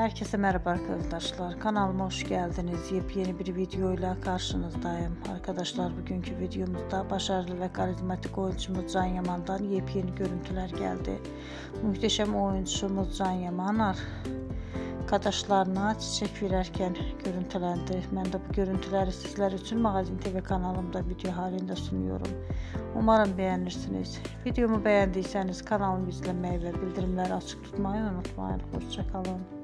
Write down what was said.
Herkese merhaba arkadaşlar. Kanalıma hoş geldiniz. Yepyeni bir videoyla karşınızdayım. Arkadaşlar bugünkü videomuzda başarılı ve karizmatik oyuncumuz Can Yaman'dan yepyeni görüntüler geldi. Muhteşem oyuncumuz Can Yaman arkadaşlarına çiçek verirken görüntülendi. Ben de bu görüntüleri sizler için Magazin TV kanalımda video halinde sunuyorum. Umarım beğenirsiniz. Videomu beğendiyseniz kanalımı izlemeyi ve bildirimleri açık tutmayı unutmayın. Hoşçakalın.